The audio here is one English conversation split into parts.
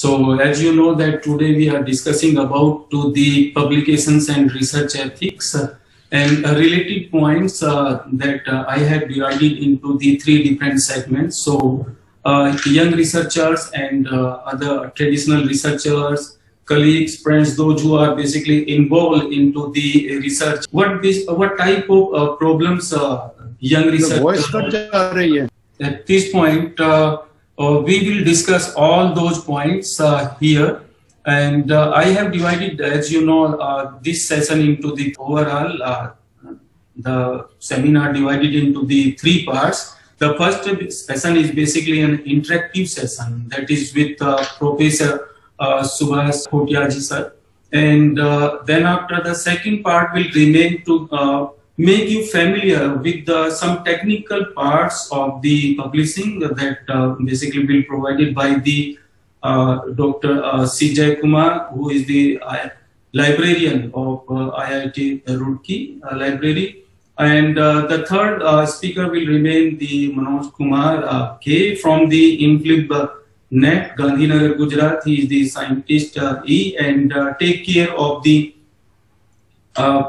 So as you know that today we are discussing about to the publications and research ethics uh, and uh, related points uh, that uh, I have divided into the three different segments. So uh, young researchers and uh, other traditional researchers, colleagues, friends, those who are basically involved into the research. What, this, what type of problems young researchers at this point we will discuss all those points uh, here. And uh, I have divided, as you know, uh, this session into the overall, the seminar divided into the three parts. The first session is basically an interactive session that is with uh, Professor uh, Subhas Khotiaji sir. And uh, then after the second part will remain to make you familiar with the, some technical parts of the publishing that uh, basically will provided by the uh, Dr. Uh, C. Kumar, who is the uh, librarian of uh, IIT Roorkee uh, library. And uh, the third speaker will remain the Manoj Kumar K from the Inflib Net, Gandhinagar, Gujarat. He is the scientist E and take care of the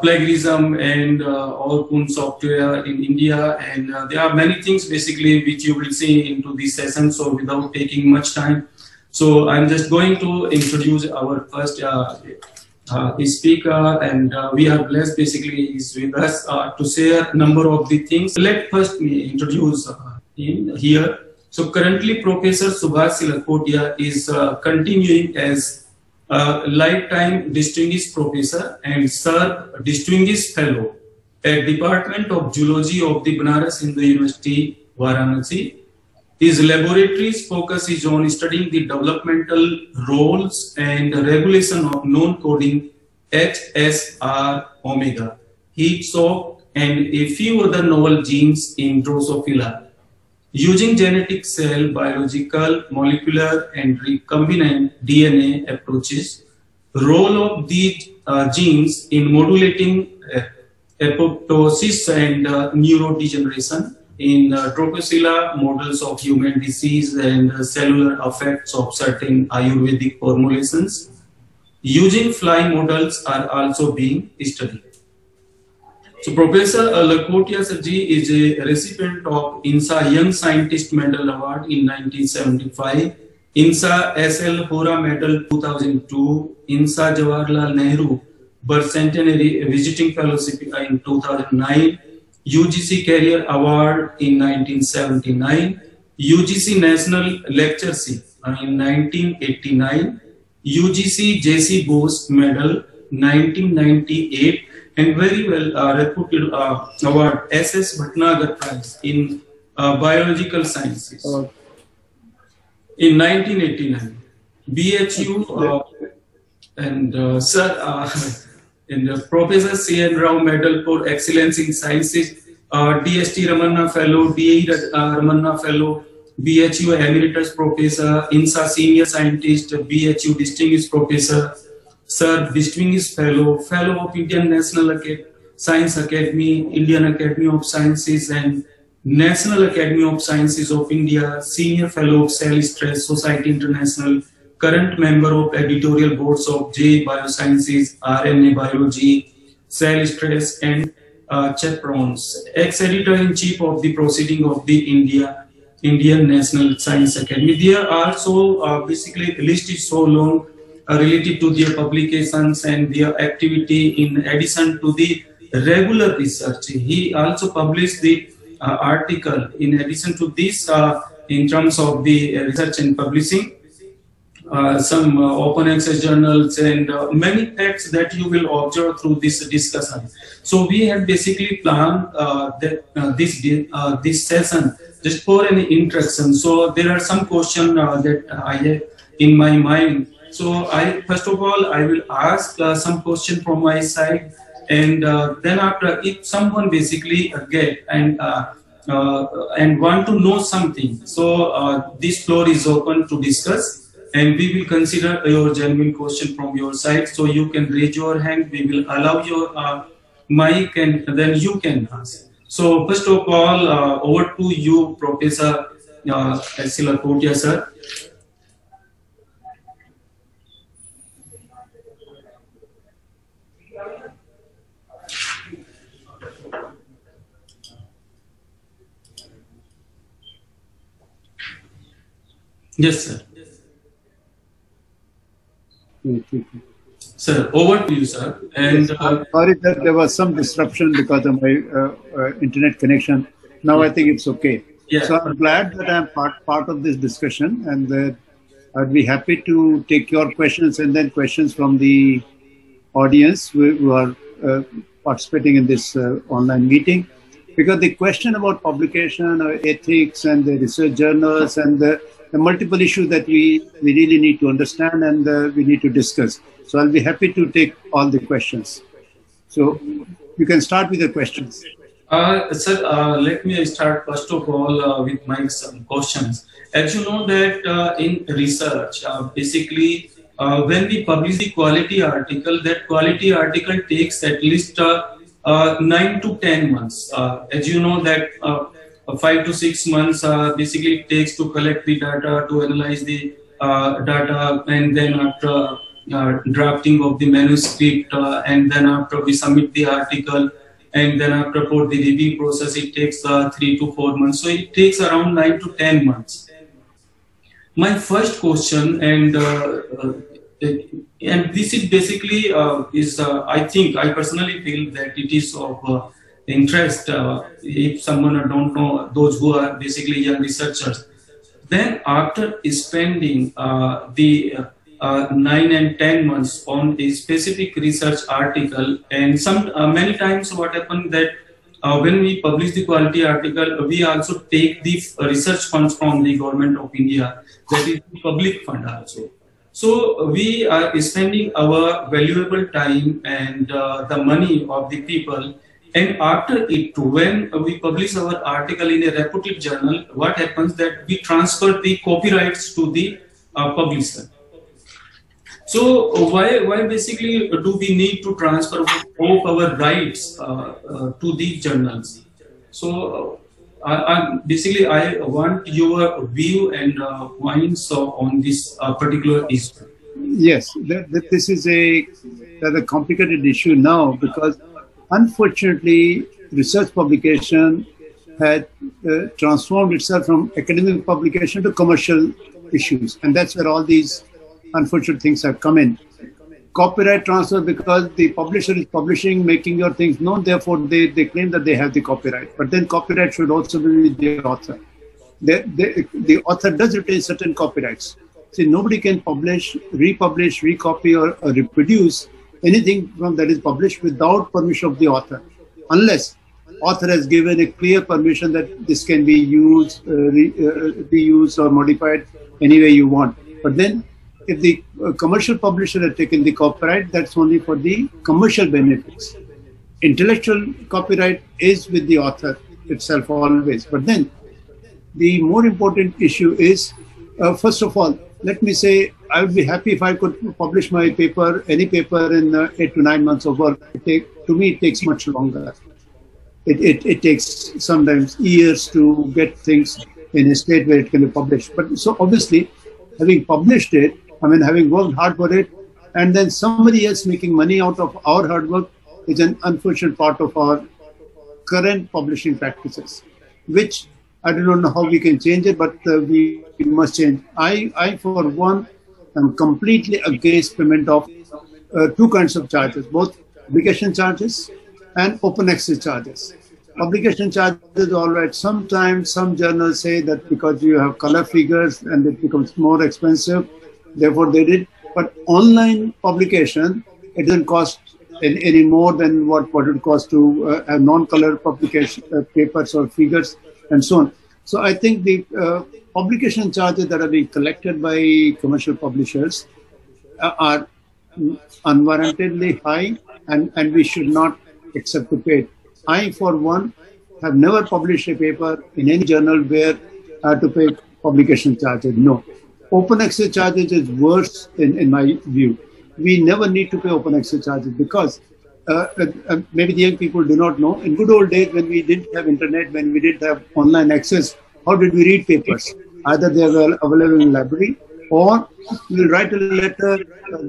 plagiarism and uh, open software in India. And uh, there are many things basically which you will see into this session. So without taking much time, so I'm just going to introduce our first uh, uh, speaker, and uh, we are blessed basically is with us uh, to share a number of the things. Let first me introduce uh, him here. So currently, Professor Subhas C. Lakhotia is uh, continuing as lifetime distinguished professor and SERB distinguished fellow at Department of Zoology of the Banaras Hindu University, Varanasi. His laboratory's focus is on studying the developmental roles and regulation of non-coding HSR omega, heat shock, and a few other novel genes in Drosophila. Using genetic cell, biological, molecular, and recombinant DNA approaches, role of these uh, genes in modulating uh, apoptosis and uh, neurodegeneration in uh, Drosophila models of human disease and uh, cellular effects of certain Ayurvedic formulations. Using fly models are also being studied. So Professor uh, Lakhotia Sarji is a recipient of INSA Young Scientist Medal Award in 1975, INSA SL Hora Medal 2002, INSA Jawaharlal Nehru Bicentenary Visiting Fellowship in 2009, UGC Career Award in 1979, UGC National Lectureship in 1989, UGC JC Bose Medal 1998, and very well uh, reputed uh, award SS Bhatnagar Prize in uh, Biological Sciences और in 1989. BHU uh, and uh, Sir and Professor C. N. Rao Medal for Excellence in Sciences, DST Ramanna Fellow, DA Ramanna Fellow, BHU Emeritus Professor, INSA Senior Scientist, BHU Distinguished Professor, SERB Distinguished Fellow, Fellow of Indian National Acad- Science Academy, Indian Academy of Sciences, and National Academy of Sciences of India, Senior Fellow of Cell Stress Society International, current member of editorial boards of J Biosciences, RNA Biology, Cell Stress, and uh, chaperones, ex-editor in chief of the proceeding of the India Indian National Science Academy. There are so uh, basically the list is so long related to their publications and their activity in addition to the regular research. He also published the uh, article in addition to this uh, in terms of the uh, research and publishing uh, some uh, open access journals and uh, many facts that you will observe through this discussion. So we have basically planned that this this session just for an introduction. So there are some questions that I have in my mind. So I first of all I will ask uh, some question from my side, and uh, then after if someone basically uh, get and uh, uh, and want to know something, so this floor is open to discuss and we will consider your genuine question from your side. So you can raise your hand. We will allow your mic, and then you can ask. So first of all, over to you, Professor uh, Sila sir. Yes, sir. Sir, over to you, sir. And Yes, uh, sorry that there was some disruption because of my uh, uh, internet connection. Now I think it's okay. Yeah. So I'm glad that I'm part part of this discussion, and uh, I'd be happy to take your questions and then questions from the audience who, who are uh, participating in this uh, online meeting. Because the question about publication, or ethics, and the research journals, and the, the multiple issues that we, we really need to understand and uh, we need to discuss. So I'll be happy to take all the questions. So you can start with the questions. Uh, sir, uh, let me start first of all uh, with my some questions. As you know that uh, in research, uh, basically, uh, when we publish the quality article, that quality article takes at least uh, uh, nine to ten months. As you know that five to six months uh, basically it takes to collect the data, to analyze the uh, data, and then after uh, drafting of the manuscript, uh, and then after we submit the article and then after for the review process it takes uh, three to four months. So it takes around nine to ten months. My first question and uh, uh, and this is basically uh, is uh, i think i personally feel that it is of uh, interest uh, if someone don't know those who are basically young researchers then after spending uh, the uh, uh, nine and ten months on a specific research article, and some uh, many times what happened that uh, when we publish the quality article, we also take the research funds from the government of India, that is public fund also. So we are spending our valuable time and uh, the money of the people. And after it, when we publish our article in a reputed journal, what happens that we transfer the copyrights to the uh, publisher. So uh, why why basically do we need to transfer all our rights uh, uh, to the journals? So uh, I, I, basically I want your view and uh, points uh, on this uh, particular issue. Yes, that, that this is a, rather complicated issue now because unfortunately research publication had uh, transformed itself from academic publication to commercial issues and that's where all these unfortunate things have come in. Copyright transfer because the publisher is publishing, making your things known, therefore they, they claim that they have the copyright. But then copyright should also be with the author. The, the, the author does retain certain copyrights. See, nobody can publish, republish, recopy, or, or reproduce anything from that is published without permission of the author, unless author has given a clear permission that this can be used, uh, re, uh, or modified any way you want. But then, if the uh, commercial publisher has taken the copyright, that's only for the commercial benefits. Intellectual copyright is with the author itself always. But then, the more important issue is, uh, first of all, let me say, I would be happy if I could publish my paper, any paper, in uh, eight to nine months of work. Take, to me, it takes much longer. It, it, it takes sometimes years to get things in a state where it can be published. But so obviously, having published it, I mean, having worked hard for it, and then somebody else making money out of our hard work is an unfortunate part of our current publishing practices, which I do not know how we can change it, but uh, we, we must change. I, I, for one, am completely against payment of uh, two kinds of charges, both publication charges and open access charges. Publication charges, all right. Sometimes some journals say that because you have color figures and it becomes more expensive, therefore they did. But online publication, it doesn't cost any, any more than what, what it would cost to uh, have non-color publication uh, papers or figures and so on. So I think the uh, publication charges that are being collected by commercial publishers uh, are unwarrantedly high and, and we should not accept to pay it. I, for one, have never published a paper in any journal where I had to pay publication charges. No. Open access charges is worse in, in my view. We never need to pay open access charges because uh, uh, maybe the young people do not know. In good old days, when we didn't have internet, when we didn't have online access, how did we read papers? Either they were available in library, or we'll write a letter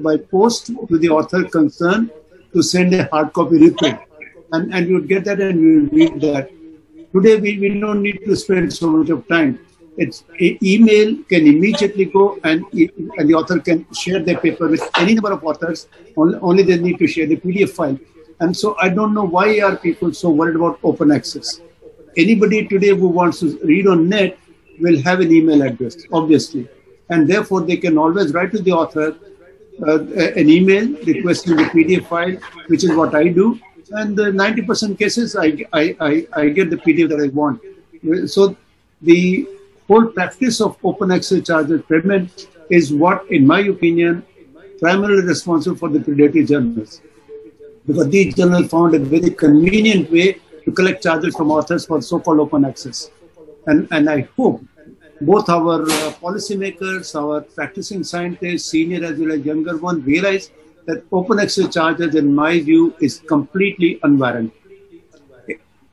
by post to the author concerned, to send a hard copy reprint. And, and you would get that and you would read that. Today, we, we don't need to spend so much of time. It's email can immediately go and, and the author can share their paper with any number of authors. Only, only they need to share the PDF file. And so I don't know why are people so worried about open access. Anybody today who wants to read on net will have an email address, obviously. And therefore, they can always write to the author uh, an email requesting the PDF file, which is what I do. And the 90% cases, I, I, I, I get the PDF that I want. So the whole practice of open access charges payment is what, in my opinion, primarily responsible for the predatory journals. Because these journals found a very convenient way to collect charges from authors for so-called open access. And, and I hope both our uh, policymakers, our practicing scientists, senior as well as younger ones, realize that open access charges, in my view, is completely unwarranted.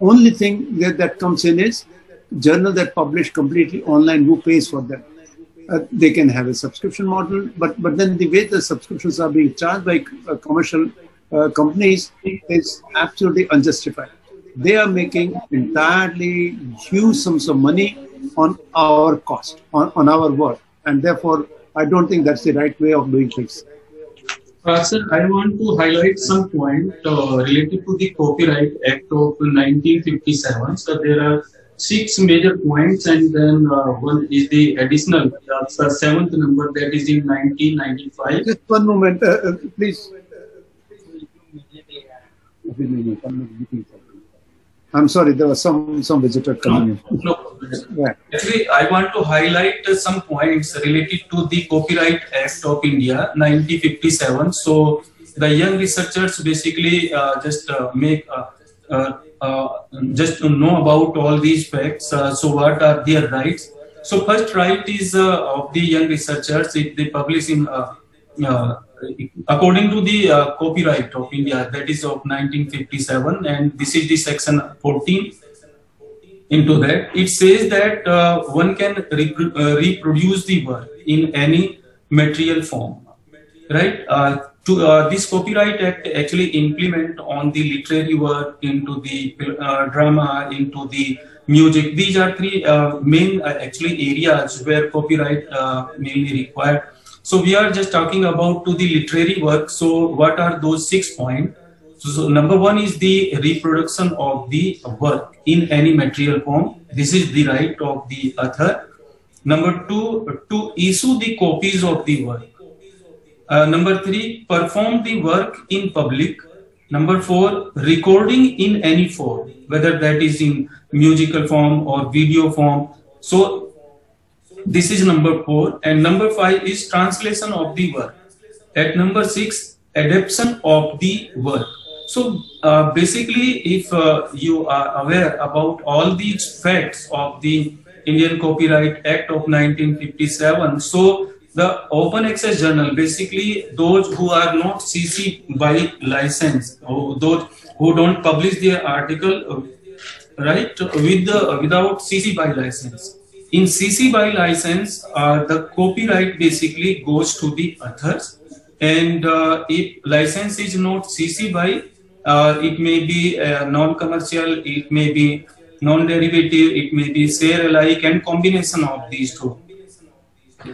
Only thing that, that comes in is journal that publish completely online, who pays for them? Uh, they can have a subscription model, but, but then the way the subscriptions are being charged by uh, commercial uh, companies is absolutely unjustified. They are making entirely huge sums of money on our cost, on, on our work. And therefore, I don't think that's the right way of doing things. Uh, sir, I want to highlight some point uh, related to the Copyright Act of 1957. So there are six major points, and then uh, one is the additional, uh, the seventh number that is in 1995. Just one moment, uh, uh, please. I'm sorry, there was some some visitor coming in. No, yeah. Actually, I want to highlight uh, some points related to the Copyright Act of India, 1957. So the young researchers basically uh, just uh, make uh, just to know about all these facts. so what are their rights? So first right is of the young researchers if they publish in according to the uh, copyright of India, that is of 1957, and this is the section 14 into that, it says that uh, one can uh, reproduce the work in any material form, right? Uh, to uh, this copyright act actually implement on the literary work into the uh, drama, into the music. These are three main actually areas where copyright mainly required so we are just talking about to the literary work. So what are those six points? So, so, number one is the reproduction of the work in any material form. This is the right of the author. Number two, to issue the copies of the work. Uh, number three, perform the work in public. Number four, recording in any form, whether that is in musical form or video form. So this is number four. And number five is translation of the work. At number six, adaptation of the work. So uh, basically, if uh, you are aware about all these facts of the Indian Copyright Act of 1957, so the open access journal, basically those who are not CC by license, or those who don't publish their article, right, with the, without CC by license. In CC by license, uh, the copyright basically goes to the authors. And uh, if license is not CC by, uh, it may be non-commercial, it may be non-derivative, it may be share alike and combination of these two.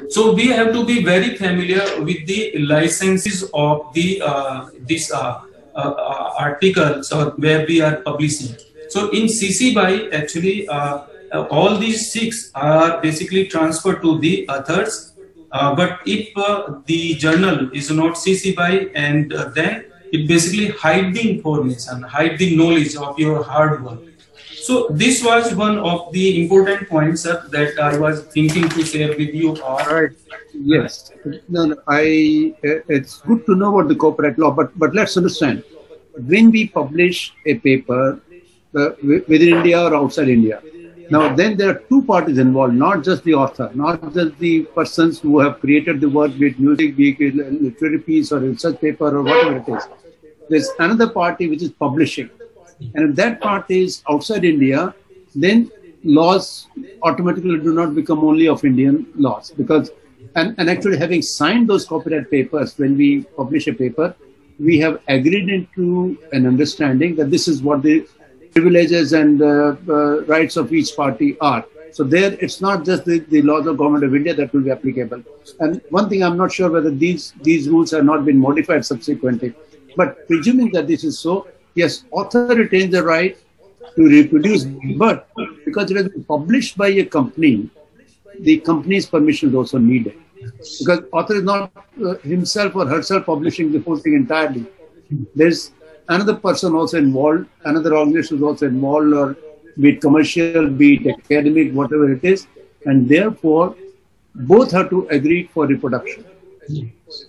So we have to be very familiar with the licenses of the uh, this uh, uh, articles or where we are publishing. So in CC by actually uh, all these six are basically transferred to the authors. Uh, but if uh, the journal is not CC by and then it basically hide the information, hide the knowledge of your hard work. So this was one of the important points uh, that I was thinking to share with you. All right. Yes. No, no, I. It's good to know about the copyright law, but but let's understand. When we publish a paper uh, within India or outside India, now, then there are two parties involved, not just the author, not just the persons who have created the work, be it music, be it literary piece or research paper or whatever it is. There's another party which is publishing. And if that party is outside India, then laws automatically do not become only of Indian laws because and, and actually having signed those copyright papers when we publish a paper, we have agreed into an understanding that this is what the privileges and uh, uh, rights of each party are. So there, it's not just the, the laws of government of India that will be applicable. And one thing I'm not sure whether these these rules have not been modified subsequently. But presuming that this is so, yes, author retains the right to reproduce, but because it has been published by a company, the company's permission is also needed. Because author is not uh, himself or herself publishing the whole thing entirely. There's another person also involved, another organization is also involved, or be it commercial, be it academic, whatever it is, and therefore both have to agree for reproduction.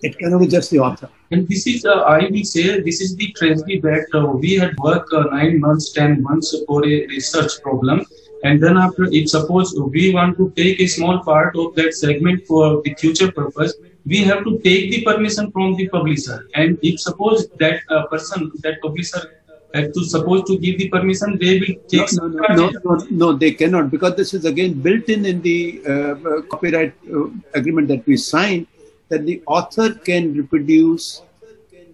It cannot be just the author. And this is, uh, I will say, this is the tragedy that uh, we had worked uh, nine months, ten months for a research problem. And then after, if suppose we want to take a small part of that segment for the future purpose, we have to take the permission from the publisher. And if suppose that uh, person, that publisher had to suppose to give the permission, they will take no, no, no, no, no, they cannot because this is again built in in the uh, uh, copyright uh, agreement that we signed that the author can reproduce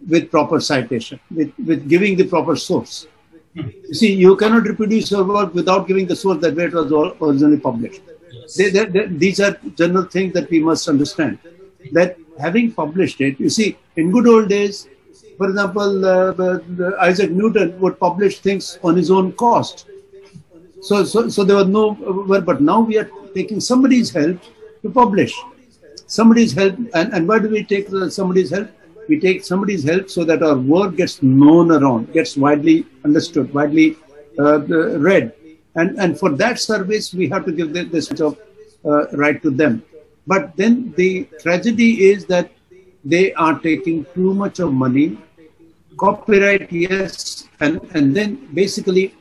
with proper citation, with, with giving the proper source. You see, you cannot reproduce your work without giving the source that where it was originally published. Yes. They, they, they, these are general things that we must understand. That having published it, you see, in good old days, for example, uh, Isaac Newton would publish things on his own cost. So, so, so there was no, but now we are taking somebody's help to publish. Somebody's help, and, and why do we take somebody's help? We take somebody's help so that our work gets known around, gets widely understood, widely uh, read. And, and for that service, we have to give this of uh, right to them. But then the tragedy is that they are taking too much of money. Copyright, yes, and, and then basically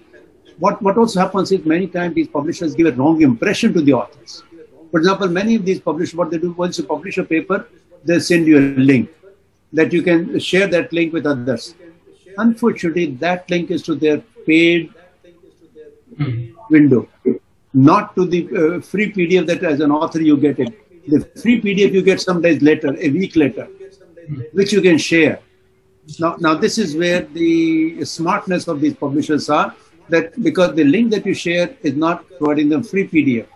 what, what also happens is many times these publishers give a wrong impression to the authors. For example, many of these publishers, what they do, once you publish a paper, they send you a link that you can share that link with others. Unfortunately, that link is to their paid window, not to the uh, free PDF that as an author you get it. The free PDF you get some days later, a week later, which you can share. Now, now this is where the smartness of these publishers are, that because the link that you share is not providing them free PDF.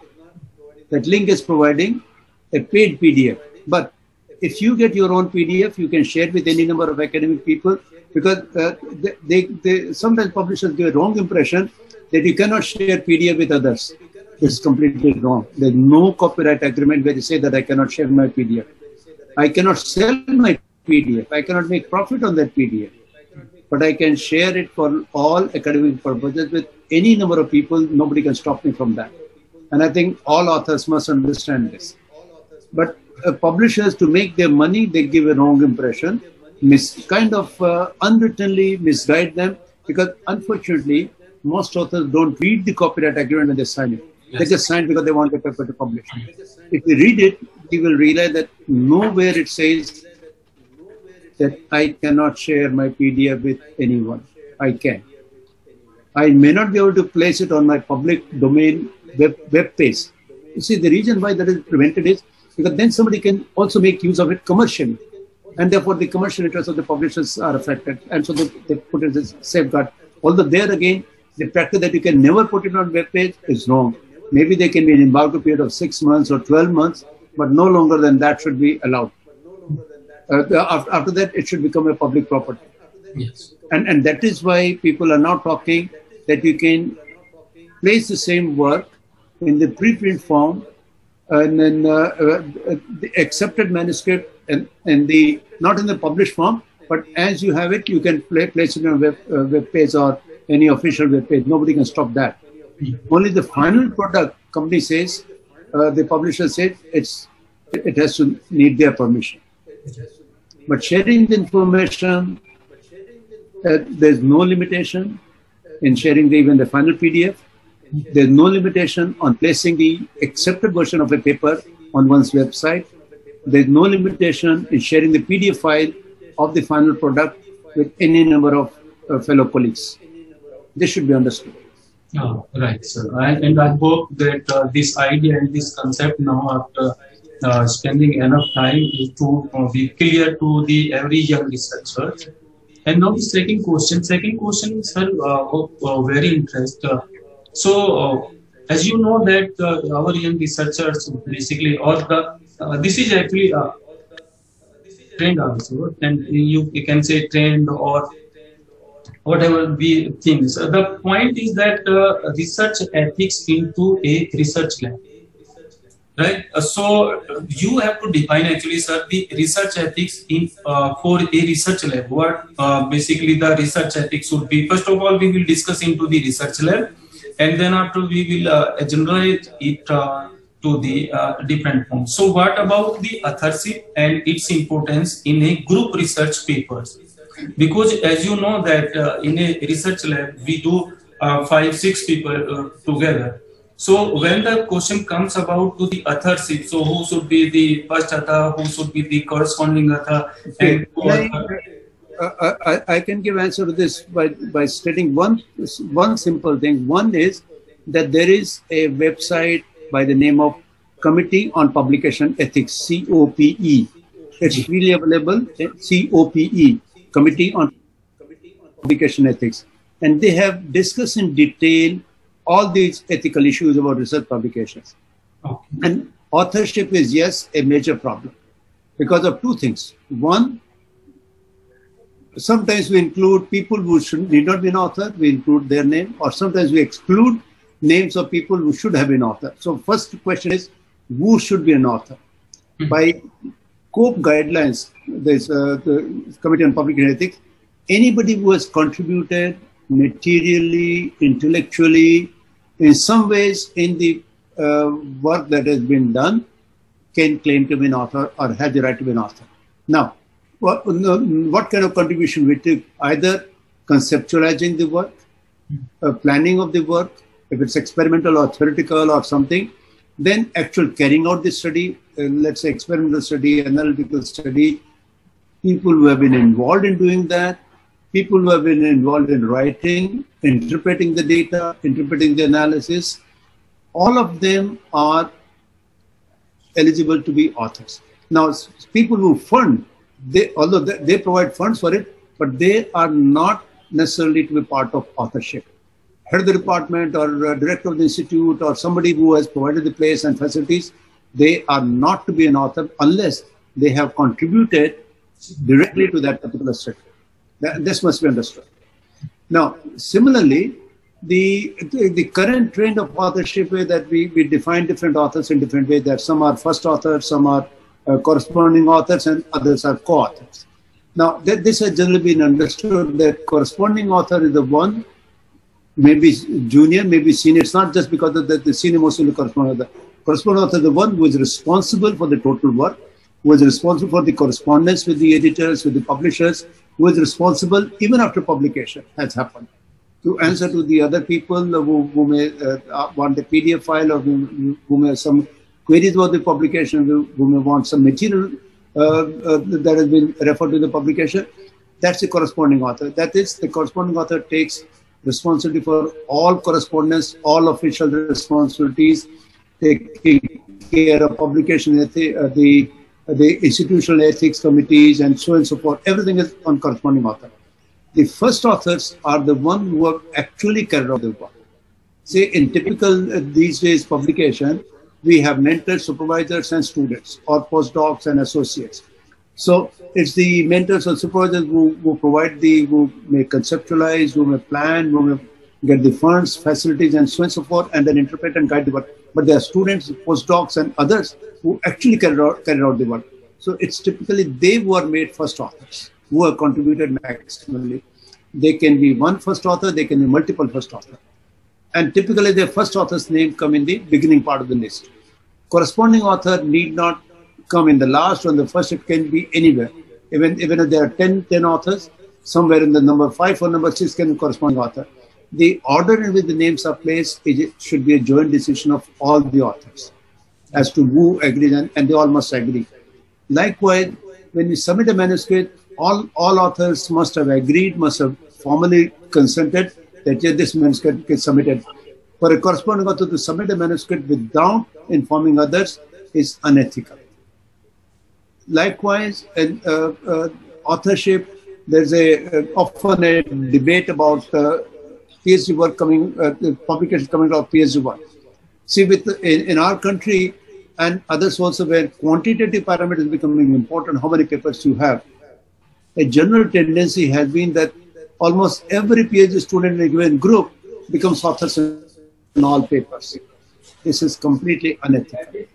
That link is providing a paid PDF. But if you get your own PDF, you can share with any number of academic people because uh, they, they, sometimes publishers give a wrong impression that you cannot share PDF with others. Is completely wrong. There's no copyright agreement where they say that I cannot share my PDF. I cannot sell my PDF. I cannot make profit on that PDF. But I can share it for all academic purposes with any number of people. Nobody can stop me from that. And I think all authors must understand this. But uh, publishers, to make their money, they give a wrong impression, mis- kind of uh, unwittingly misguide them because unfortunately, most authors don't read the copyright agreement when they sign it. Yes. They just sign because they want the paper to publish. If you read it, you will realize that nowhere it says that I cannot share my PDF with anyone. I can. I may not be able to place it on my public domain web, web page. You see, the reason why that is prevented is because then somebody can also make use of it commercially. And therefore, the commercial interests of the publishers are affected. And so they, they put it as safeguard. Although there again, the practice that you can never put it on web page is wrong. Maybe there can be an embargo period of six months or 12 months, but no longer than that should be allowed. Uh, after, after that, it should become a public property. Yes. And, and that is why people are now talking that you can place the same work in the preprint form and then uh, uh, the accepted manuscript and, and the not in the published form, but as you have it, you can play, place it on a web, uh, web page or any official web page. Nobody can stop that. Only the final product company says, uh, the publisher says it's it has to need their permission. But sharing the information, uh, there's no limitation in sharing the, even the final PDF. There's no limitation on placing the accepted version of a paper on one's website. There's no limitation in sharing the PDF file of the final product with any number of uh, fellow colleagues. This should be understood. Oh, right, sir. I, and I hope that uh, this idea and this concept now, after uh, spending enough time, is to uh, be clear to the every young researcher And now the second question. Second question, sir, uh, uh, very interesting. So, uh, as you know that uh, our young researchers basically, or the uh, this is actually a trend also, and you, can say trend or whatever we think. So the point is that uh, research ethics into a research lab right? So you have to define actually sir the research ethics in uh, for a research lab. What uh, basically the research ethics would be first of all we will discuss into the research lab and then after we will uh, generate it uh, to the uh, different forms. So what about the authorship and its importance in a group research papers? Because as you know that in a research lab we do five six people together. So when the question comes about to the authorship, so who should be the first author, who should be the corresponding author, and I, I, I, can give answer to this by, by stating one one simple thing. One is that there is a website by the name of Committee on Publication Ethics, COPE. It's really available, COPE, Committee on Publication Ethics. And they have discussed in detail all these ethical issues about research publications. Okay. And authorship is, yes, a major problem because of two things. One, sometimes we include people who should need not be an author, we include their name, or sometimes we exclude names of people who should have been author. So first question is, who should be an author? Mm-hmm. By COPE guidelines, there's uh, the Committee on Public Ethics, anybody who has contributed materially, intellectually, in some ways in the uh, work that has been done can claim to be an author or have the right to be an author. Now, what, what kind of contribution we take? Either conceptualizing the work, uh, planning of the work, if it's experimental or theoretical or something, then actual carrying out the study, uh, let's say experimental study, analytical study, people who have been involved in doing that, people who have been involved in writing, interpreting the data, interpreting the analysis, all of them are eligible to be authors. Now, people who fund, they, although they, they provide funds for it, but they are not necessarily to be part of authorship. Head of the department or uh, director of the institute or somebody who has provided the place and facilities, they are not to be an author unless they have contributed directly to that particular study. This must be understood. Now, similarly, the, the, current trend of authorship is that we, we define different authors in different ways. That some are first authors, some are uh, corresponding authors, and others are co-authors. Now, th this has generally been understood that corresponding author is the one, maybe junior, maybe senior. It's not just because of the, the senior most of the corresponding author. Is the one who is responsible for the total work, who is responsible for the correspondence with the editors, with the publishers, who is responsible even after publication has happened. To answer to the other people who, who may uh, uh want a PDF file or who, who may some queries about the publication, we, who may want some material uh, uh, that has been referred to the publication, that's the corresponding author. That is, the corresponding author takes responsibility for all correspondence, all official responsibilities, taking care of publication, uh, the the institutional ethics committees and so on and so forth. Everything is on corresponding author. The first authors are the one who have actually carried out the work. Say in typical uh, these days publication, we have mentors, supervisors, and students, or postdocs and associates. So it's the mentors or supervisors who, who provide the, who may conceptualize, who may plan, who may get the funds, facilities, and so on and so forth, and then interpret and guide the work but there are students, postdocs, and others who actually carry out, carry out the work. So it's typically they who are made first authors, who have contributed maximally. They can be one first author, they can be multiple first author. And typically their first author's name come in the beginning part of the list. Corresponding author need not come in the last or the first, it can be anywhere. Even, even if there are 10, 10 authors, somewhere in the number 5 or number 6 can be corresponding author the order in which the names are placed it should be a joint decision of all the authors as to who agrees and, and they all must agree. Likewise, when we submit a manuscript, all, all authors must have agreed, must have formally consented that yes, this manuscript is submitted. For a corresponding author to submit a manuscript without informing others is unethical. Likewise, uh, uh, authorship there's a uh, often a debate about uh, PhD work coming, uh, publication coming out of PhD work. See, with in, in, our country and others also, where quantitative parameters becoming important, how many papers you have, a general tendency has been that almost every PhD student in a given group becomes authors in all papers. This is completely unethical.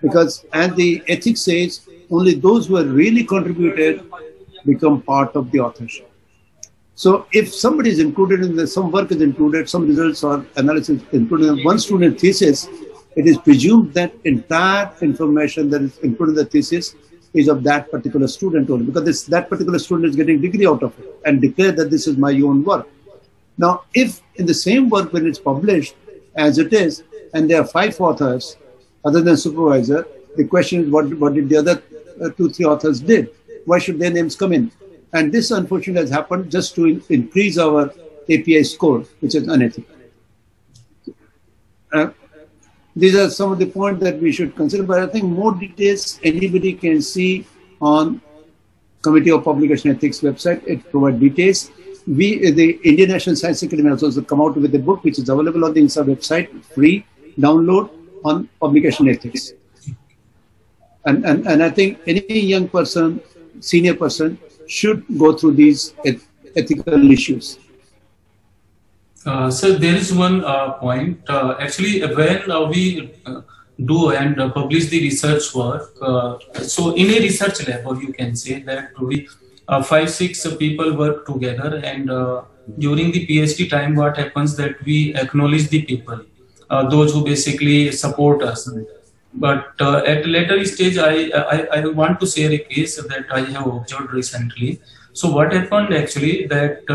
Because, and the ethics says only those who have really contributed become part of the authorship. So if somebody is included in the, some work is included, some results or analysis included in one student thesis, it is presumed that entire information that is included in the thesis is of that particular student only because this, that particular student is getting degree out of it and declare that this is my own work. Now, if in the same work when it's published as it is, and there are five authors other than supervisor, the question is what, what did the other uh, two, three authors did? Why should their names come in? And this unfortunately has happened just to in, increase our API score, which is unethical. Uh, these are some of the points that we should consider, but I think more details anybody can see on Committee of Publication Ethics website. It provides details. We, the Indian National Science Academy has also come out with a book which is available on the INSA website, free download on publication ethics. And, and, and I think any young person, senior person, should go through these ethical issues. Uh, there is one uh, point. Uh, actually, when uh, we uh, do and uh, publish the research work, so in a research lab, or you can say that we five six people work together, and during the PhD time, what happens that we acknowledge the people, those who basically support us. But at a later stage, I, I I want to share a case that I have observed recently. So what happened actually that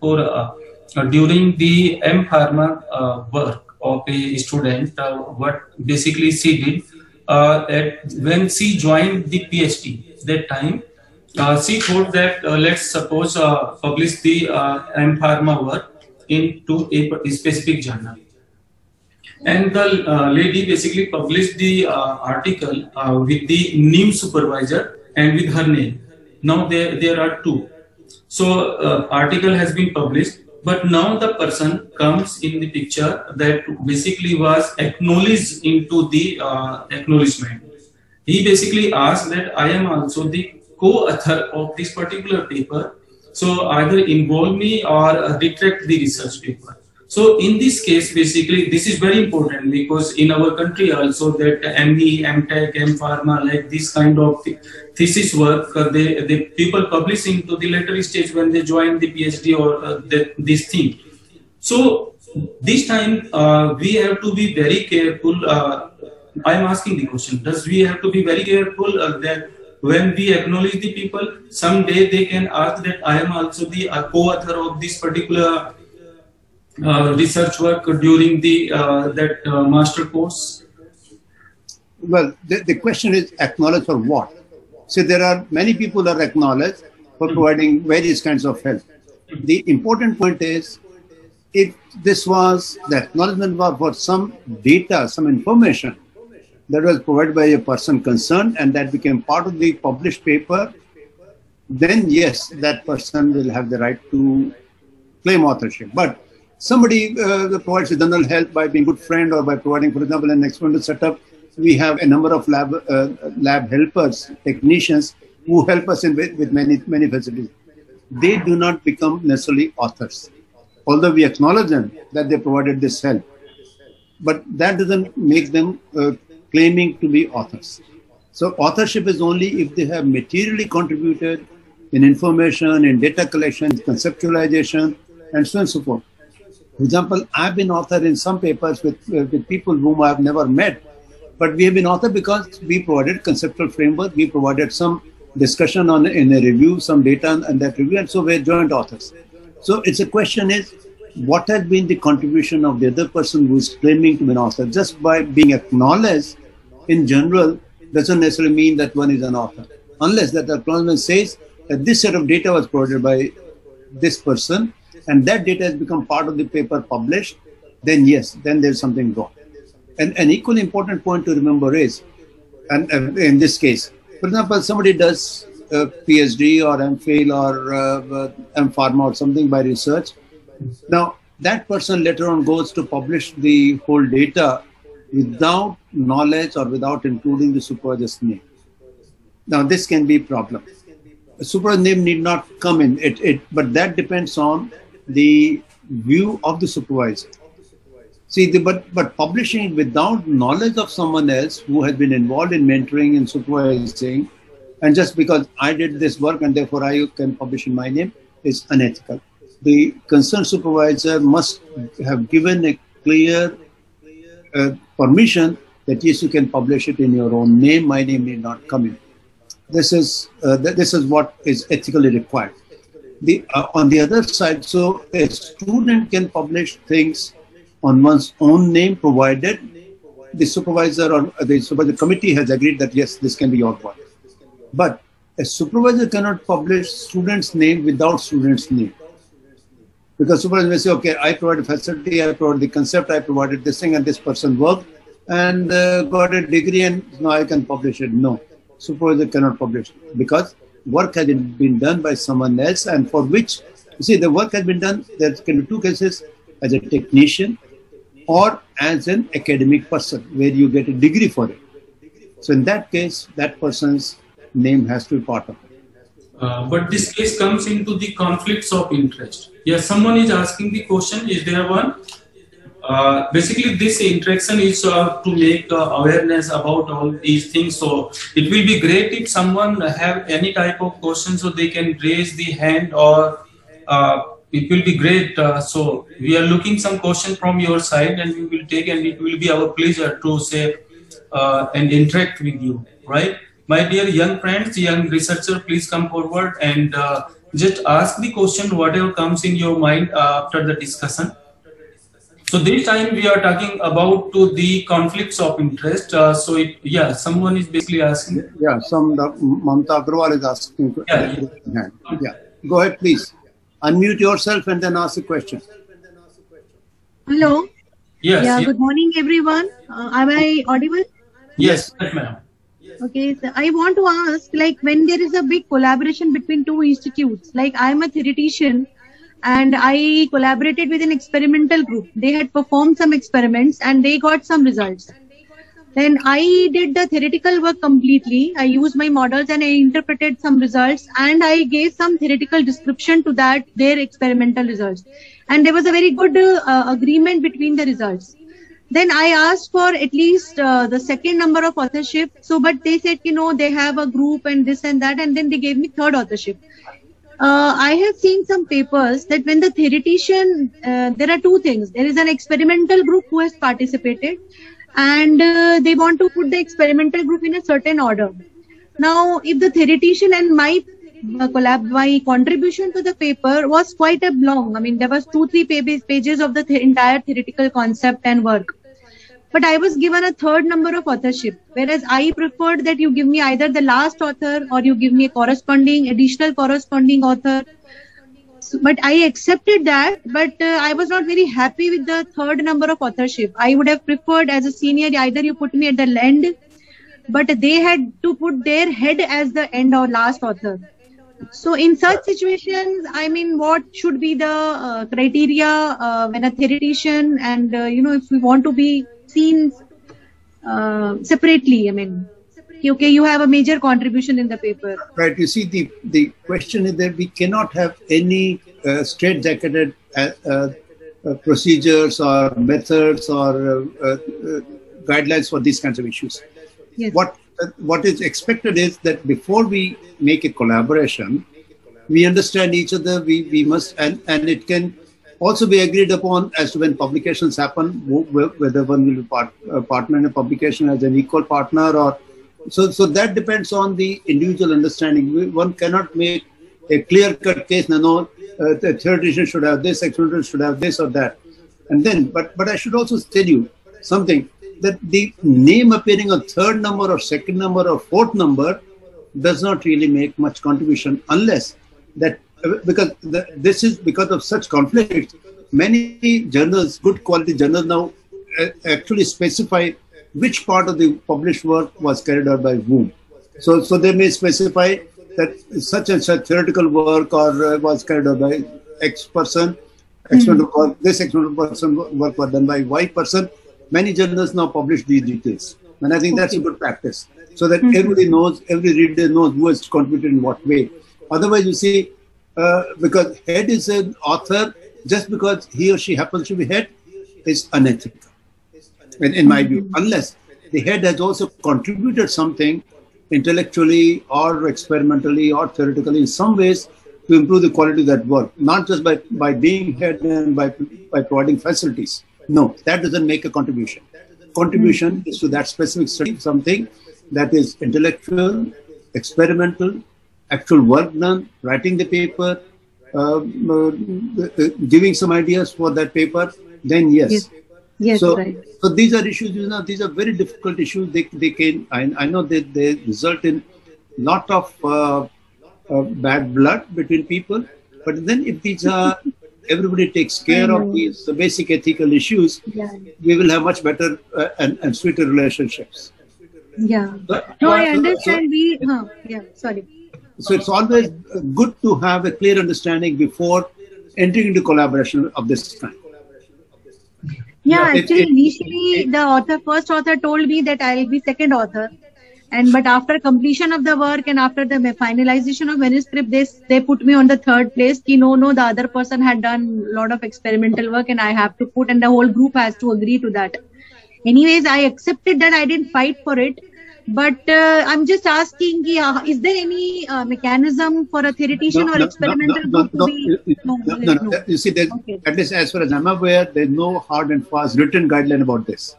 for uh, during the M Pharma uh, work of a student, uh, what basically she did at, when she joined the PhD, that time uh, she thought that uh, let's suppose uh, publish the uh, M Pharma work into a, specific journal. And the lady basically published the article with the new supervisor and with her name. Now there, there are two. So article has been published but now the person comes in the picture that basically was acknowledged into the uh, acknowledgement. He basically asked that I am also the co-author of this particular paper. So either involve me or uh, retract the research paper. So in this case, basically, this is very important because in our country also that ME, MTech, M-Pharma, like this kind of thesis work, uh, they, the people publishing to the later stage when they join the PhD or uh, the, this thing. So this time uh, we have to be very careful. Uh, I'm asking the question, does we have to be very careful uh, that when we acknowledge the people, someday they can ask that I am also the uh, co-author of this particular research work during the uh, that uh, master course? Well, the, the question is acknowledged for what? So there are many people are acknowledged for providing various kinds of help. The important point is if this was the acknowledgement was for some data, some information that was provided by a person concerned and that became part of the published paper, then yes, that person will have the right to claim authorship. But somebody uh, provides general help by being good friend or by providing, for example, an experimental setup. We have a number of lab uh, lab helpers, technicians who help us in with, with many many facilities. They do not become necessarily authors, although we acknowledge them that they provided this help. But that doesn't make them uh, claiming to be authors. So authorship is only if they have materially contributed in information, in data collection, conceptualization, and so on and so forth. For example, I've been author in some papers with, uh, with people whom I've never met, but we have been author because we provided conceptual framework, we provided some discussion on in a review, some data and that review, and so we're joint authors. So it's a question is, what has been the contribution of the other person who is claiming to be an author? Just by being acknowledged in general doesn't necessarily mean that one is an author. Unless that acknowledgement says that this set of data was provided by this person and that data has become part of the paper published, then yes, then there's something wrong. And an equally important point to remember is, and uh, in this case, for example, somebody does a PhD or MPhil or uh, MPharma or something by research. Now, that person later on goes to publish the whole data without knowledge or without including the supervisor's name. Now, this can be a problem. A supervisor's name need not come in, it, it, but that depends on the view of the supervisor. See, the, but, but publishing without knowledge of someone else who has been involved in mentoring and supervising, and just because I did this work and therefore I can publish in my name is unethical. The concerned supervisor must have given a clear uh, permission that yes, you can publish it in your own name. My name need not come in. This is uh, th this is what is ethically required. The uh, on the other side, so a student can publish things on one's own name, provided the supervisor or the supervisor committee has agreed that yes, this can be your work. But a supervisor cannot publish student's name without student's name. Because supervisor may say, okay, I provided facility, I provided the concept, I provided this thing, and this person worked and uh, got a degree, and now I can publish it. No, supervisor cannot publish because work has been done by someone else, and for which, you see, the work has been done. There can be two cases as a technician or as an academic person, where you get a degree for it. So in that case, that person's name has to be part of it. Uh, but this case comes into the conflicts of interest. Yes, someone is asking the question, is there one? Uh, basically, this interaction is uh, to make uh, awareness about all these things. So it will be great if someone have any type of question so they can raise the hand or uh, it will be great. Uh, so we are looking some question from your side and we will take and it will be our pleasure to say and interact with you, right? My dear young friends, young researcher, please come forward and just ask the question whatever comes in your mind after the discussion. So this time we are talking about to the conflicts of interest. Uh, so it, yeah, someone is basically asking. Yeah, some the, Mamta Agrawal is asking. Yeah, yeah. yeah. Go ahead, please. Unmute yourself and then ask the question. Hello. Yes. Yeah. yes. Good morning, everyone. Uh, am I audible? Yes, yes ma'am. Okay, so I want to ask, like, when there is a big collaboration between two institutes, like I'm a theoretician and I collaborated with an experimental group. They had performed some experiments and they got some results. Then I did the theoretical work completely. I used my models and I interpreted some results and I gave some theoretical description to that, their experimental results. And there was a very good uh, agreement between the results. Then I asked for at least uh, the second number of authorship. So, but they said, you know, they have a group and this and that. And then they gave me third authorship. Uh, I have seen some papers that when the theoretician, uh, there are two things. There is an experimental group who has participated and uh, they want to put the experimental group in a certain order. Now, if the theoretician and my uh, collab, my contribution to the paper was quite a long. I mean, there was two, three pages of the th entire theoretical concept and work. But I was given a third number of authorship, whereas I preferred that you give me either the last author or you give me a corresponding, additional corresponding author. So, but I accepted that, but uh, I was not very happy with the third number of authorship. I would have preferred as a senior, either you put me at the end, but they had to put their head as the end or last author. So in such situations, I mean, what should be the uh, criteria uh, when a theoretician and, uh, you know, if we want to be seen uh, separately, I mean, okay, you have a major contribution in the paper. Right. You see, the, the question is that we cannot have any uh, straight-jacketed uh, uh, procedures or methods or guidelines for these kinds of issues. Yes. What what is expected is that before we make a collaboration, we understand each other. We we must and and it can also be agreed upon as to when publications happen, whether one will be part, uh, partner in a publication as an equal partner or so. So that depends on the individual understanding. One cannot make a clear-cut case. No, no, uh, the theoretician should have this, experimental should have this or that, and then. But but I should also tell you something that the name appearing on third number or second number or fourth number does not really make much contribution unless that because the, this is because of such conflicts many journals good quality journals now uh, actually specify which part of the published work was carried out by whom so so they may specify that such and such theoretical work or uh, was carried out by X person, experimental hmm. work, this experimental person work was done by Y person. Many journals now publish these details. And I think that's a good practice. So that hmm. everybody knows, every reader knows who has contributed in what way. Otherwise, you see, uh, because head is an author, just because he or she happens to be head, is unethical. In, in my view, unless the head has also contributed something intellectually or experimentally or theoretically in some ways to improve the quality of that work, not just by, by being head and by, by providing facilities. No, that doesn't make a contribution. Contribution is to that specific study something that is intellectual, experimental, actual work done, writing the paper, uh, uh, giving some ideas for that paper, then yes. Yes. Yes, so, right. so these are issues. You know, these are very difficult issues. They, they can. I, I know that they result in lot of uh, uh, bad blood between people. But then, if these are everybody takes care of these the basic ethical issues, Yeah. we will have much better uh, and, and sweeter relationships. Yeah. So- No, I so- understand. We, huh, yeah, sorry. So it's always good to have a clear understanding before entering into collaboration of this kind. Yeah, Yeah, actually, it- initially the author, first author told me that I'll be second author. And but after completion of the work and after the finalization of manuscript, they they put me on the third place. Ki no, no, the other person had done a lot of experimental work, and I have to put, and the whole group has to agree to that. Anyways, I accepted that. I didn't fight for it, but uh, I'm just asking, ki, uh, is there any uh, mechanism for a theoretician or experimental no, group no, to be? no, No, no, no. no. You see, Okay. at least as far as I'm aware, there's no hard and fast written guideline about this.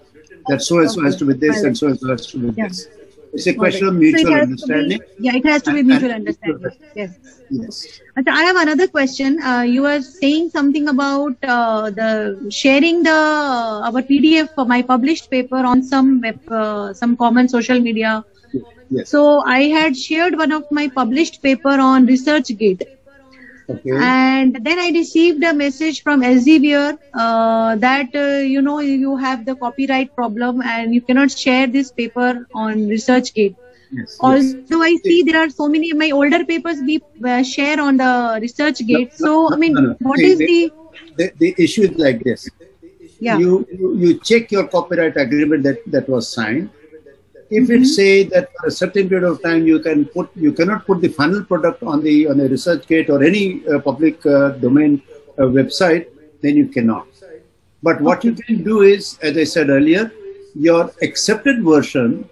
That so and so has to be this and so and so has to be Yeah. this. It's a question of mutual has to be- understanding. yeah, it has to be mutual and- understanding. Yes. Yes. I have another question. Uh, you were saying something about uh, the sharing the uh, our PDF for my published paper on some web, uh, some common social media. Yes. So I had shared one of my published paper on ResearchGate, Okay. and then I received a message from Elsevier uh, that uh, you know you have the copyright problem and you cannot share this paper on ResearchGate. Yes. yes. I see there are so many my older papers we uh, share on the research gate. So I mean, no, no. what is the- the The, issue is like this. yeah you you you check your copyright agreement that that was signed if Mm-hmm. it say that for a certain period of time you can put you cannot put the final product on the on a researchgate or any uh, public uh, domain uh, website then you cannot. But what you can do is as i said earlier your accepted version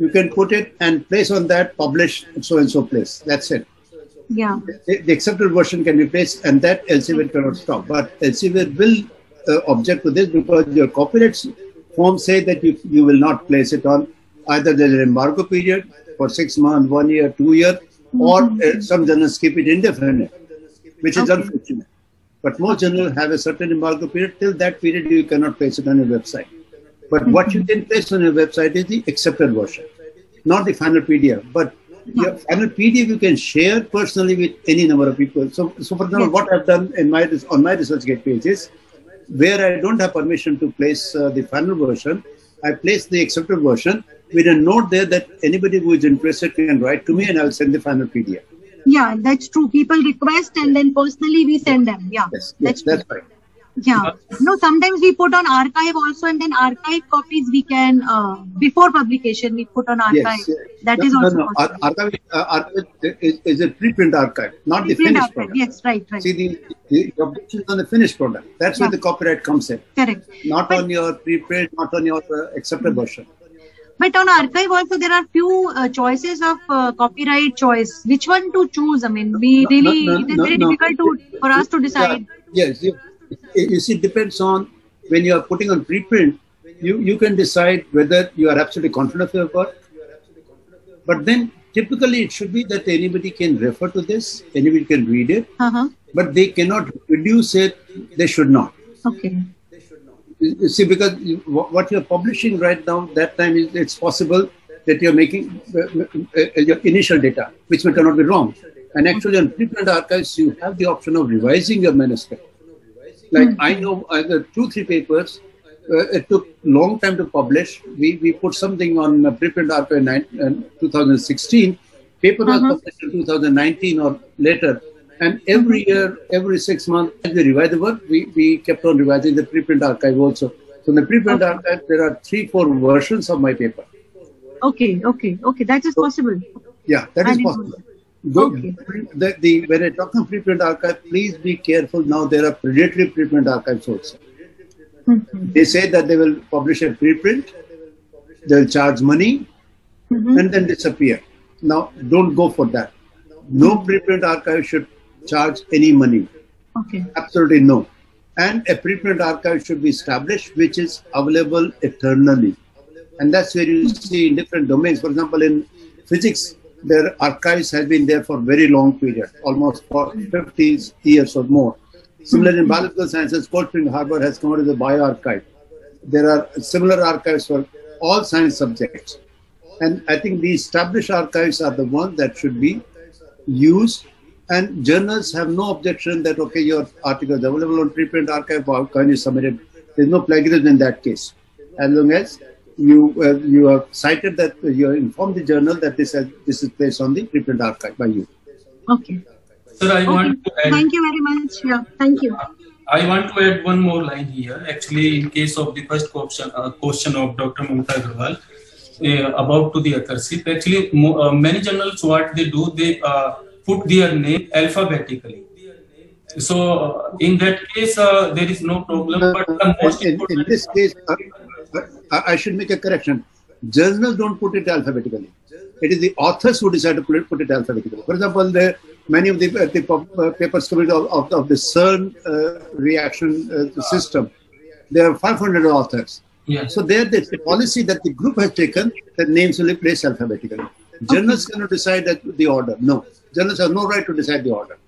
you can put it and place on that publish so and so place. That's it. Yeah. The, the accepted version can be placed and that Elsevier cannot stop. But Elsevier will uh, object to this because your copyright form say that you, you will not place it on either there's an embargo period for six months, one year, two years, or uh, some journals keep it indefinite, which is Okay. unfortunate. But most journals have a certain embargo period. Till that period, you cannot place it on your website. But what you can place on your website is the accepted version, not the final PDF. But your final PDF you can share personally with any number of people. So, so for example, Yes. what I've done in my on my ResearchGate page is where I don't have permission to place uh, the final version, I place the accepted version with a note there that anybody who is interested can write to me and I will send the final PDF. yeah that's true. People request and then personally we send them. Yeah, Yes, that's yes, that's right. Yeah. No, sometimes we put on archive also, and then archive copies we can uh, before publication we put on archive. Yes, yes. That no, is no, also no. Ar- possible. Archive, uh, archive is, is a preprint archive, not the finished archive. product. Yes, right, right. See, the, the objection is on the finished product. That's where the copyright comes in, Correct. not But- on your preprint, not on your uh, accepted version. But on archive also there are few uh, choices of uh, copyright choice. Which one to choose? I mean, we No, really no, it is no, very no. difficult to for us to decide. Yeah, yes, you, you see, it depends on when you are putting on preprint, you, you can decide whether you are absolutely confident of your work. But then typically it should be that anybody can refer to this, anybody can read it, Uh-huh. but they cannot reduce it, they should not. Okay. You you see, because you, what you're publishing right now, that time is, it's possible that you're making uh, uh, uh, your initial data, which may cannot be wrong. And actually, on preprint archives, you have the option of revising your manuscript. Like I know either two, three papers, uh, it took long time to publish. We, we put something on uh, preprint archive in nine- uh, 2016, Paper was Uh-huh. published in 2019 or later. And every year, every six months, as we revise the work, we, we kept on revising the preprint archive also. So in the preprint Okay. archive, there are three, four versions of my paper. Okay, okay, okay. That is possible. Yeah, that I is know possible. Go, Okay. the, the, when I talk of preprint archive, please be careful. Now there are predatory preprint archives also. Mhm. They say that they will publish a preprint, they'll charge money, Mhm. and then disappear. Now, don't go for that. No preprint archive should charge any money. Okay. Absolutely no. And a preprint archive should be established which is available eternally. And that's where you see in different domains. For example, in physics, their archives have been there for very long period, almost for 50 years or more. Similarly, in biological sciences, Cold Spring Harbor has come out as a bioRxiv. There are similar archives for all science subjects. And I think the established archives are the ones that should be used. And journals have no objection that, okay, your article is available on preprint archive or can you submit it? There's no plagiarism in that case. As long as you uh, you have cited that you have informed the journal that this has, this is placed on the preprint archive by you. Okay. Sir, I Okay. want to add. Thank you very much. Yeah. Thank you. I want to add one more line here. Actually, in case of the first question, uh, question of Dr. Mamta Agarwal uh, about to the authorship, actually, mo- uh, many journals what they do, they uh, put their name alphabetically. So uh, in that case, uh, there is no problem. But the most in, in this case, uh, I, should make a correction. Journals don't put it alphabetically. It is the authors who decide to put it, put it alphabetically. For example, the, many of the, uh, the uh, papers coming out of, of the CERN uh, reaction uh, system, there are 500 authors. yes. So there, the, the policy that the group has taken, that names will be placed alphabetically. Journals cannot decide that the order. No, journals have no right to decide the order.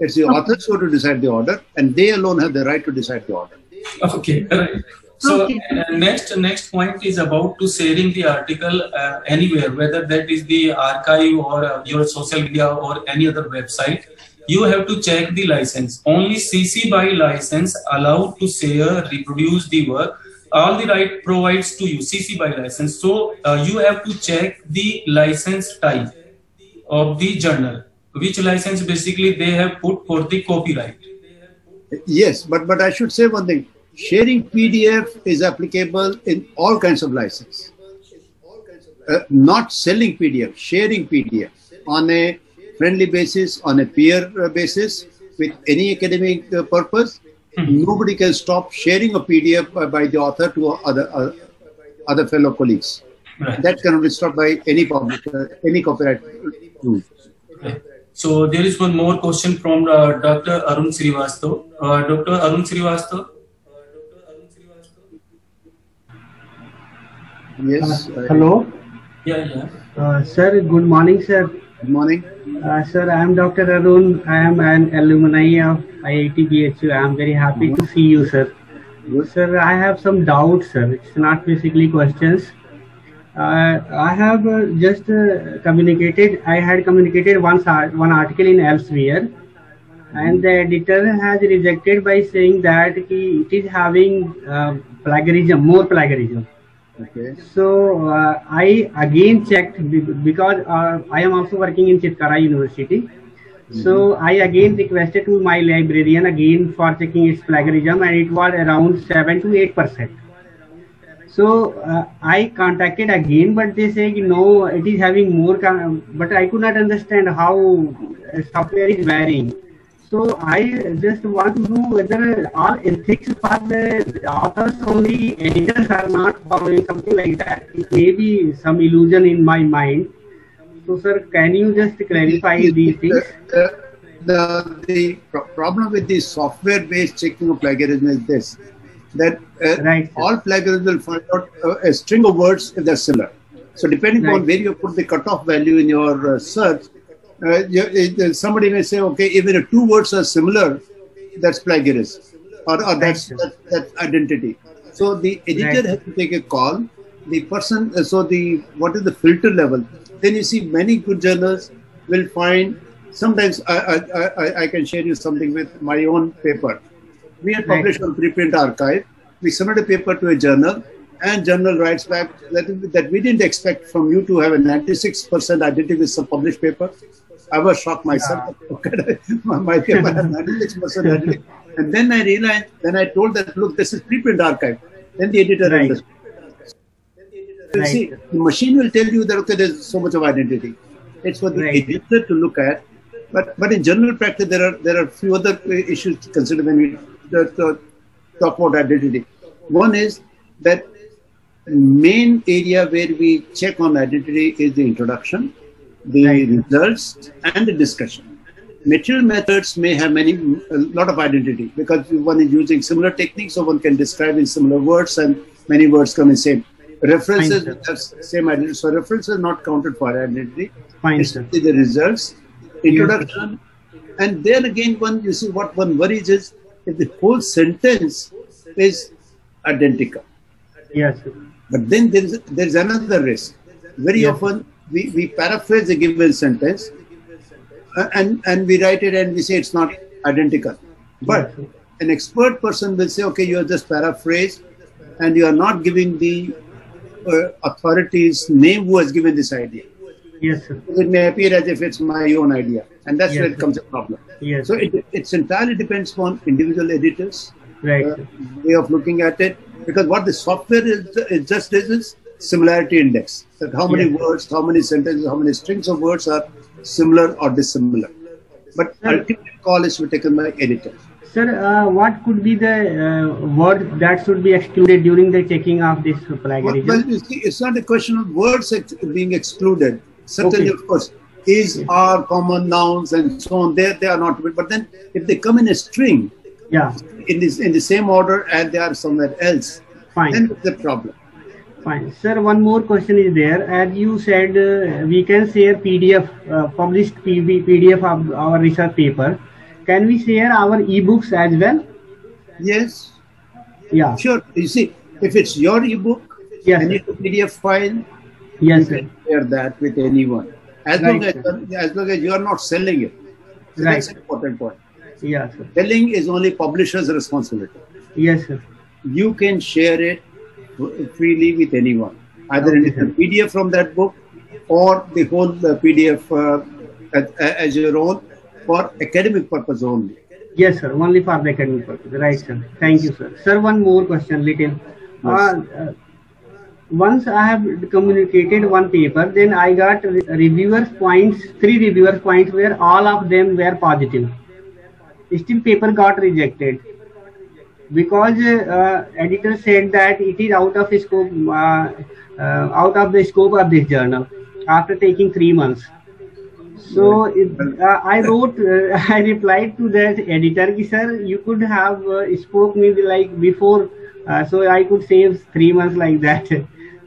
It's the authors who have to decide the order, and they alone have the right to decide the order. Okay, right. So Okay. uh, next next point is about to sharing the article uh, anywhere, whether that is the archive or uh, your social media or any other website. You have to check the license. Only CC by license allowed to share, reproduce the work. All the right provides to you CC by license. So uh, you have to check the license type of the journal, which license basically they have put for the copyright. Yes, but but I should say one thing. Sharing PDF is applicable in all kinds of license. Uh, not selling PDF, sharing PDF on a friendly basis, on a peer uh, basis, with any academic uh, purpose. Nobody can stop sharing a PDF by, by the author to other uh, other fellow colleagues. Right. That cannot be stopped by any publisher, any copyright rule. Okay. So there is one more question from uh, Dr. Arun Srivastav. Uh, Dr. Arun Srivastav. Yes. uh, Hello, Yeah, yeah. uh, sir. Good morning, sir. Good morning. Uh, sir, I am Dr. Arun. I am an alumni of IIT BHU. I am very happy to see you, sir. Good. Sir, I have some doubts, sir. It's not basically questions. Uh, I have uh, just uh, communicated. I had communicated one one article in Elsevier, and the editor has rejected by saying that he, it is having uh, plagiarism, more plagiarism. Okay. So uh, I again checked because uh, I am also working in Chitkara University. So I again requested to my librarian again for checking its plagiarism, and it was around seven to eight percent. So uh, I contacted again, but they say no, it is having more. But I could not understand how software is varying. So I just want to know whether all ethics for the authors only editors are not following something like that. It may be some illusion in my mind. So sir, can you just clarify these things? The, the, the pro- problem with the software-based checking of plagiarism is this, that uh, Right, all plagiarism will find out uh, a string of words if they're similar. So depending on where you put the cutoff value in your uh, search, uh, you, it, somebody may say, okay, even if two words are similar, that's plagiarism, or, or that's, that, that's identity. So the editor Right. has to take a call. The person, uh, so the what is the filter level? Then you see many good journals will find. Sometimes I, I, I, I can share you something with my own paper. We had Right. published on preprint archive. We submitted a paper to a journal, and journal writes back that, that we didn't expect from you to have a 96% identity with some published paper. I was shocked myself. my, my paper has 96% And then I realized, then I told that, look, this is preprint archive. Then the editor Right. understood. You Right. see, the machine will tell you that, okay, there's so much of identity. It's for the Right. editor to look at. But, but in general practice, there are there are few other issues to consider when we talk about identity. One is that main area where we check on identity is the introduction, the Right. results, and the discussion. Material methods may have many, a lot of identity because one is using similar techniques, so one can describe in similar words, and many words come in same. References Fine, have same identity, so references are not counted for identity. Fine, It's sir. the results, introduction, and then again, one you see what one worries is if the whole sentence is identical. Yes, sir. But then there is there is another risk. Very Yes. often we, we paraphrase a given sentence uh, and and we write it and we say it's not identical. But an expert person will say, okay, you are just paraphrased and you are not giving the uh, authority's name who has given this idea. Yes, sir. It may appear as if it's my own idea, and that's where Yes, it comes a problem. Yes. So it it's entirely depends on individual editors right. uh, way of looking at it because what the software is, it just is is similarity index that how many Yes. words how many sentences how many strings of words are similar or dissimilar but Sir. ultimate call is to be taken by editor Sir, uh, what could be the uh, word that should be excluded during the checking of this plagiarism? well, you see, it's not a question of words ex- being excluded certainly Okay. of course is are common nouns and so on there they are not but then if they come in a string yeah, in this in the same order and they are somewhere else fine. then the problem Fine. Sir, one more question is there. As you said, uh, we can share PDF, uh, published PB PDF of our research paper. Can we share our ebooks as well? yes Yeah. Sure. You see, if it's your ebook Yes. and it's a PDF file, Yes, you sir. can share that with anyone. As Right, long as, sir. as long as you are not selling it. So Right. That's an important point. Yes, sir. Selling is only publisher's responsibility. Yes, sir. You can share it freely with anyone, either in Okay, a. PDF from that book or the whole uh, PDF uh, as, as your own for academic purpose only. Yes, sir. Only for the academic purpose. Right, sir. Thank you, sir. Sir, one more question, little. Uh, uh, once I have communicated one paper, then I got re- reviewers points, three reviewers points where all of them were positive. Still paper got rejected because uh, editor said that it is out of scope, uh, uh, out of the scope of this journal after taking three months. So uh, I wrote, I replied to that editor, sir, you could have spoke me like before, so I could save three months like that.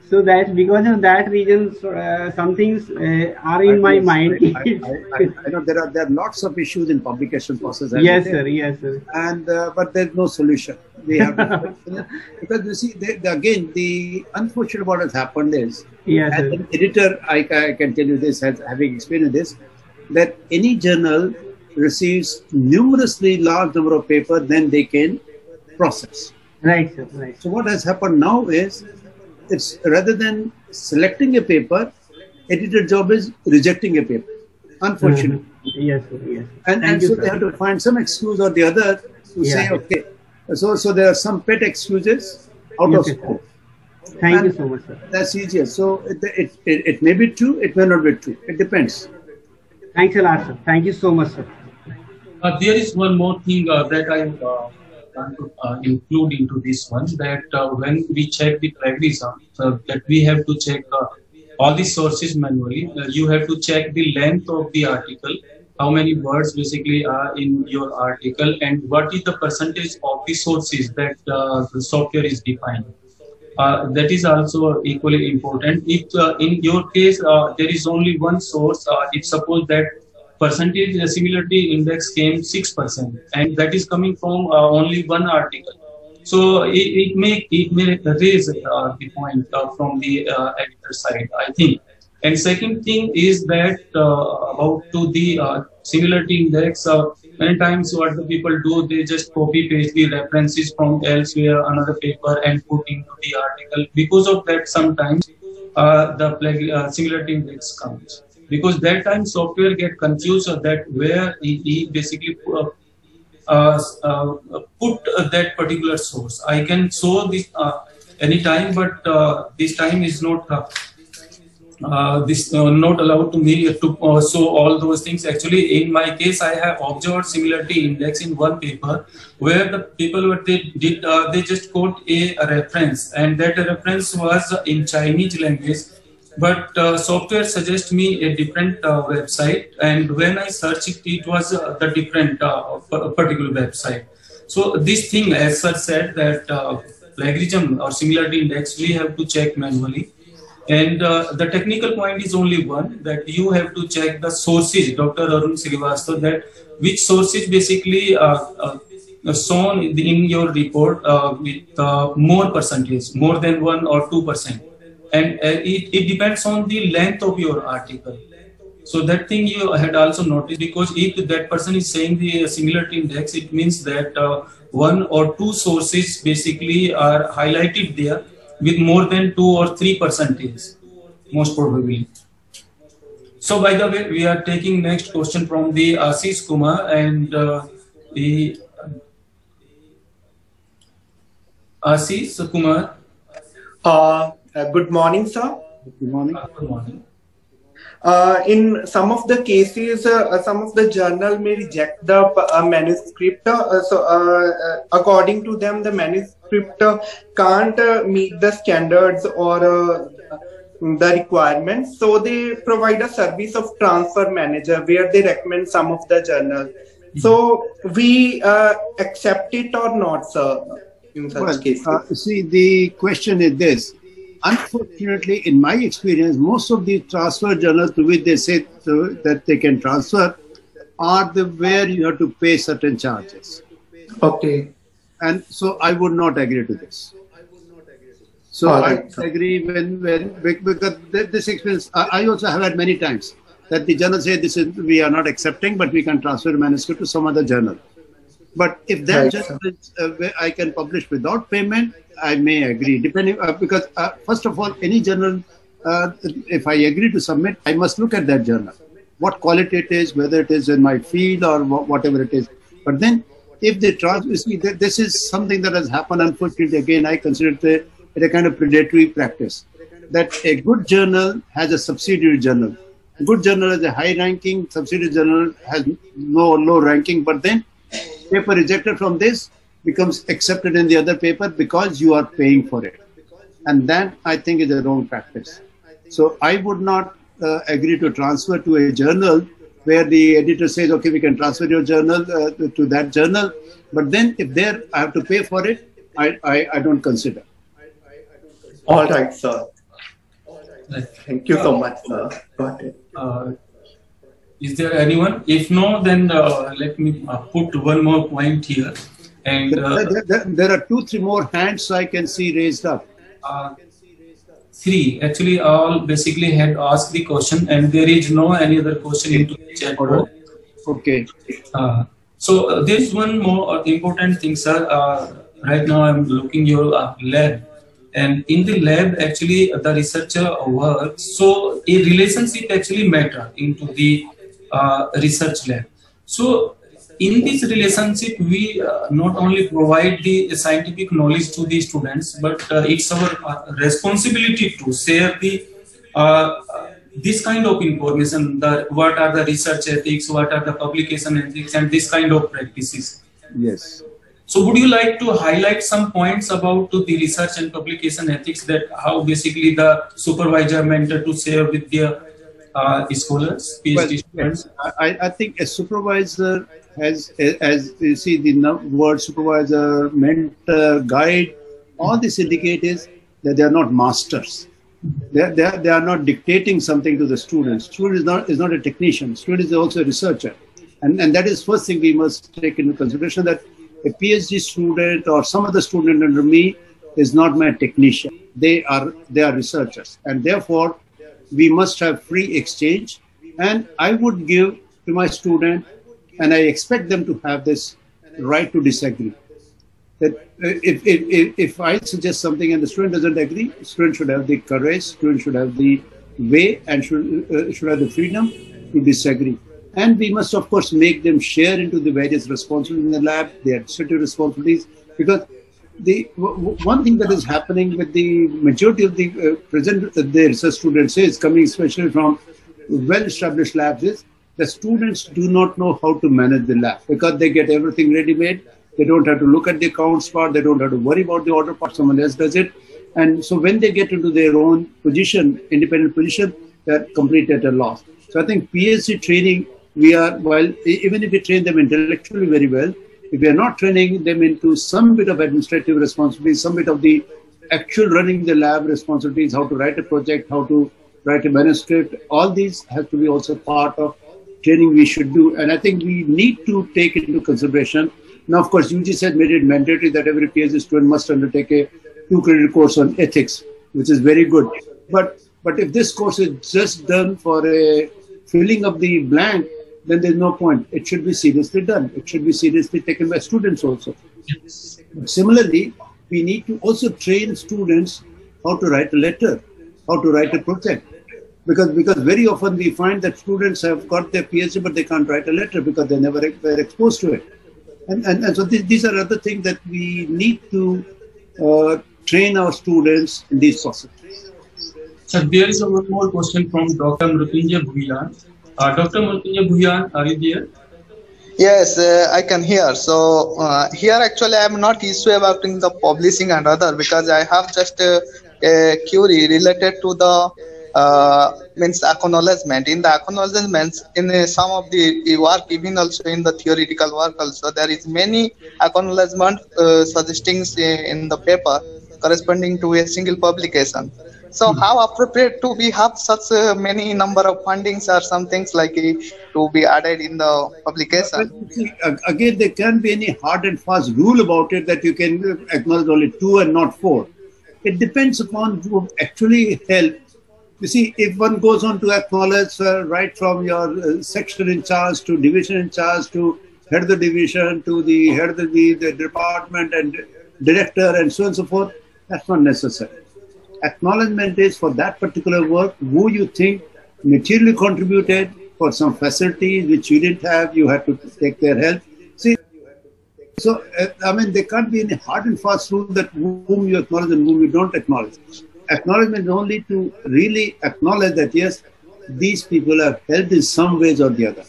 So that's because of that reason, so, uh, some things uh, are in my Yes, mind. I, I, I, I know there are there are lots of issues in publication process. yes, I sir. Yes, sir. and uh, but there's no solution. We have because you see, the, the, again, the unfortunate what has happened is, Yes, as sir. an editor, I, I can tell you this, as having experienced this, that any journal receives numerously large number of paper, then they can process. Right, sir. Right. So what has happened now is, it's rather than selecting a paper, editor job is rejecting a paper. Unfortunately. Yes, sir. Yes. And, Thank and you, so sir. they have to find some excuse or the other to say, okay, so so there are some pet excuses out Yes, of scope. Thank you so much, sir. That's easier. So it, it, it, it may be true, it may not be true. It depends. Thanks a lot, sir. Thank you so much, sir. Uh, there is one more thing uh, that I uh, want to uh, include into this one that uh, when we check the plagiarism, uh, that we have to check uh, all the sources manually. Uh, you have to check the length of the article, how many words basically are in your article, and what is the percentage of the sources that the software is defining. Uh, that is also equally important. If uh, in your case uh, there is only one source, if suppose that percentage similarity index came 6% and that is coming from uh, only one article. So it, it may it may raise uh, the point uh, from the uh, editor side. I think And second thing is that uh, about to the similarity index. Many times what the people do, they just copy paste the references from elsewhere, another paper, and put into the article. Because of that, sometimes the similarity index comes. Because that time software get confused that where he, he basically uh, uh, uh, put that particular source. I can show this any time, but this time is not uh, this uh, not allowed to me to uh, show all those things. Actually, in my case, I have observed similarity index in one paper where the people what they did uh, they just quote a, reference, and that reference was in Chinese language. But uh, software suggests me a different uh, website, and when I searched it, it was the different particular website. So this thing, as such, said that plagiarism or similarity index we have to check manually and uh, the technical point is only one that you have to check the sources, Dr. Arun Srivastava, that which sources basically uh, uh, shown in your report uh, with uh, more percentage, more than one or two percent, and uh, it, it depends on the length of your article. So that thing you had also noticed because if that person is saying the similarity index, it means that one or two sources basically are highlighted there with more than 2 or 3 percentage, most probably. So by the way, we are taking next question from the Ashish Kumar and uh, the Ashish Kumar. Uh, uh, good morning, sir. Good morning. Uh, good morning. Uh, in some of the cases, uh, some of the journal may reject the uh, manuscript. so, according to them, the manuscript can't meet the standards or the requirements. So they provide a service of transfer manager where they recommend some of the journal. So we accept it or not, sir? In such well, cases. see, the question is this unfortunately, in my experience, most of the transfer journals to which they say to, that they can transfer are the where you have to pay certain charges. Okay. And so I would not agree to this. So right. I agree when, when because this experience I, also have had many times that the journal say this is we are not accepting, but we can transfer the manuscript to some other journal. But if that right. is, uh, I can publish without payment, I may agree, depending uh, because uh, first of all, any journal, uh, if I agree to submit, I must look at that journal, what quality it is, whether it is in my field or whatever it is. But then, if they trans, you see, this is something that has happened. Unfortunately, again, I consider it a, a kind of predatory practice. That a good journal has a subsidiary journal. A good journal has a high-ranking, subsidiary journal has no low ranking. But then, paper rejected from this becomes accepted in the other paper because you are paying for it. And that I think is a wrong practice. So I would not uh, agree to transfer to a journal where the editor says, okay, we can transfer your journal uh, to that journal. But then if there I have to pay for it, I, I, I don't consider. All right, sir. Thank you so much, sir. Got it. Uh, is there anyone? If no, then uh, let me uh, put one more point here. And uh, there, there, there, are two, three more hands I can see raised up. Uh, three. Actually, all basically had asked the question, and there is no any other question into the chat box. Okay. Uh, so uh, there is one more important thing, sir. Uh, right now, I'm looking your lab, and in the lab, actually, the researcher works. So a relationship actually matter into the research lab. So in this relationship we uh, not only provide the scientific knowledge to the students but uh, it's our uh, responsibility to share the uh, this kind of information the what are the research ethics what are the publication ethics and this kind of practices yes so would you like to highlight some points about to the research and publication ethics that how basically the supervisor mentor to share with their uh, scholars phd well, students I, I think a supervisor has, as you see the word supervisor, mentor, guide, all this indicates that they are not masters. They are, they, are, they are not dictating something to the students. Student is not is not a technician. Student is also a researcher, and and that is first thing we must take into consideration that a PhD student or some other student under me is not my technician. They are they are researchers, and therefore we must have free exchange. And I would give to my student, and I expect them to have this right to disagree. That uh, if, if, if, I suggest something and the student doesn't agree, student should have the courage, student should have the way, and should, uh, should have the freedom to disagree. And we must, of course, make them share into the various responsibilities in the lab, their administrative responsibilities, because the one thing that is happening with the majority of the uh, present uh, the research students is coming especially from well-established labs is the students do not know how to manage the lab because they get everything ready-made. They don't have to look at the accounts part. They don't have to worry about the order part. Someone else does it. And so when they get into their own position, independent position, they're completely at a loss. So I think PhD training, we are, while even if we train them intellectually very well, if we are not training them into some bit of administrative responsibility, some bit of the actual running the lab responsibilities, how to write a project, how to write a manuscript, all these have to be also part of training we should do. And I think we need to take into consideration. Now, of course, UG said made it mandatory that every PhD student must undertake a two credit course on ethics, which is very good. But but if this course is just done for a filling of the blank, then there's no point. It should be seriously done. It should be seriously taken by students also. Similarly, we need to also train students how to write a letter, how to write a project. Because, because very often we find that students have got their PhD, but they can't write a letter because they never were exposed to it. And, and, and so th these are other things that we need to uh, train our students in these processes. So there is one more question from Dr. Mrutyunjay Bhuyan. Uh, Dr. Bhuyan, are you there? Yes, uh, I can hear. So uh, here actually I am not issue about the publishing and other because I have just uh, a query related to the uh, means acknowledgement. In the acknowledgements, in uh, some of the work, even also in the theoretical work also, there is many acknowledgement uh, suggesting in the paper corresponding to a single publication. So how appropriate to we have such uh, many number of fundings or some things like uh, to be added in the publication? But see, ag- again, there can't be any hard and fast rule about it that you can acknowledge only two and not four. It depends upon who actually help. You see, if one goes on to acknowledge uh, right from your uh, section in charge to division in charge to head of the division to the head of the, the department and director and so on and so forth, that's not necessary. Acknowledgement is for that particular work who you think materially contributed for some facilities which you didn't have, you had to take their help. See, so uh, I mean, there can't be any hard and fast rule that whom you acknowledge and whom you don't acknowledge. Acknowledgement is only to really acknowledge that yes, these people have helped in some ways or the other,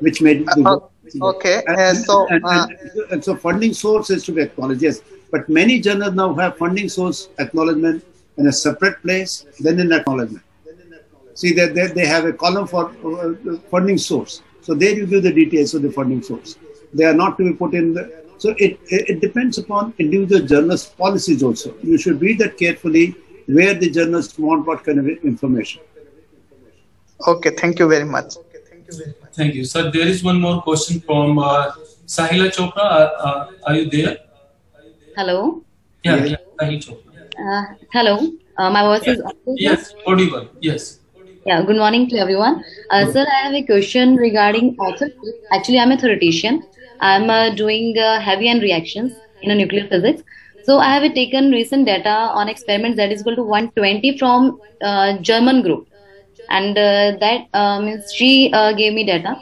which made it. Uh, okay, and, uh, so, and, uh, and- and so funding source is to be acknowledged. Yes, but many journals now have funding source acknowledgement in a separate place then in acknowledgement. See that they, they have a column for uh, funding source. So there you give the details of the funding source. They are not to be put in the. So it, it, it depends upon individual journals' policies also. You should read that carefully where the journalists want what kind of information. Okay, thank you very much. Okay, thank you. Very much. Thank you. Sir, there is one more question from uh, Sahila Chopra. Uh, uh, are you there? Hello. Yeah, Yeah. yeah. Sahil Chopra. Uh, hello. Uh, my voice is audible? Yes, audible. Yes. Yeah. Good morning to everyone. Uh, sir, I have a question regarding authorship. Actually, I'm a theoretician. I'm uh, doing uh, heavy ion reactions in a nuclear physics. So I have taken recent data on experiments that is equal to 120 from uh, German group, and uh, that uh, means she uh, gave me data.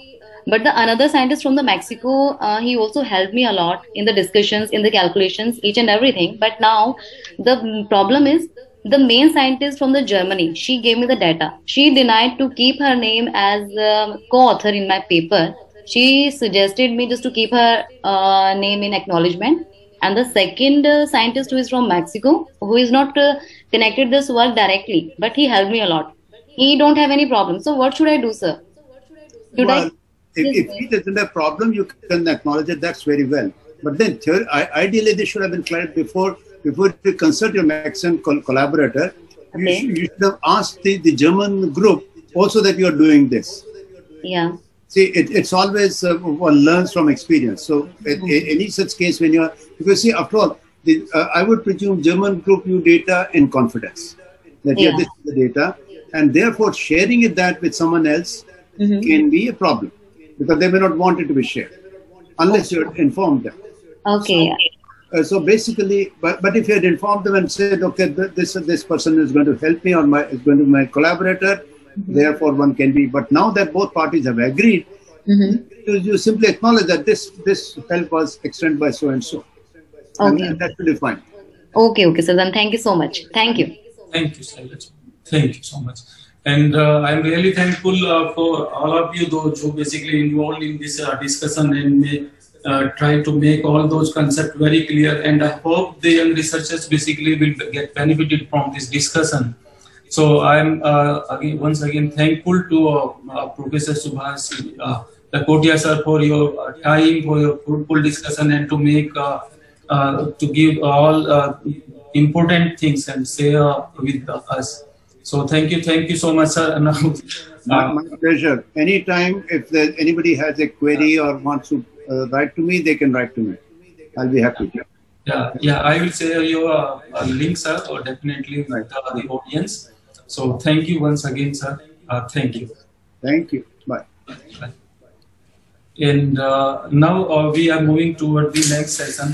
But the another scientist from the Mexico, uh, he also helped me a lot in the discussions, in the calculations, each and everything. But now the problem is the main scientist from the Germany. She gave me the data. She denied to keep her name as um co-author in my paper. She suggested me just to keep her uh, name in acknowledgement. And the second uh, scientist who is from Mexico, who is not uh, connected this work directly, but he helped me a lot. He don't have any problem. So what should I do, sir? Should well, I? If, if he doesn't have problem, you can acknowledge it. That's very well. But then, theor- I, ideally, this should have been clarified before before you consult your Mexican col- collaborator. You, Okay. should, you should have asked the, the German group also that you are doing this. Yeah. See, it, it's always uh, one learns from experience. So, in, in any such case, when you're because see, after all, the, uh, I would presume German group you data in confidence that yeah. Yeah. this data, and therefore sharing it that with someone else Mhm. can be a problem because they may not want it to be shared unless you inform them. Okay. Uh, so basically, but, but if you had informed them and said, okay, th- this this person is going to help me or my is going to be my collaborator, therefore one can be. But now that both parties have agreed, Mhm. you, you simply acknowledge that this this help was extended by so and so, and Okay. that should be fine. Okay, okay, sir. Then thank you so much. Thank you. Thank you, Sailaj. Thank you so much. And uh, I'm really thankful uh, for all of you, those who basically involved in this uh, discussion and may, try to make all those concepts very clear. And I hope the young researchers basically will get benefited from this discussion. So I'm again, once again thankful to Professor Subhash Lakhotia sir for your time, for your fruitful discussion, and to make uh, uh, to give all uh, important things and share with us. So thank you, thank you so much, sir. My, my pleasure. Anytime, if there, anybody has a query or wants to uh, write to me, they can write to me. I'll be happy to. yeah, yeah, I will share your uh, link, sir, or definitely with uh, the audience. So thank you once again, sir. Uh, thank you. Thank you. Bye. And uh, now uh, we are moving toward the next session.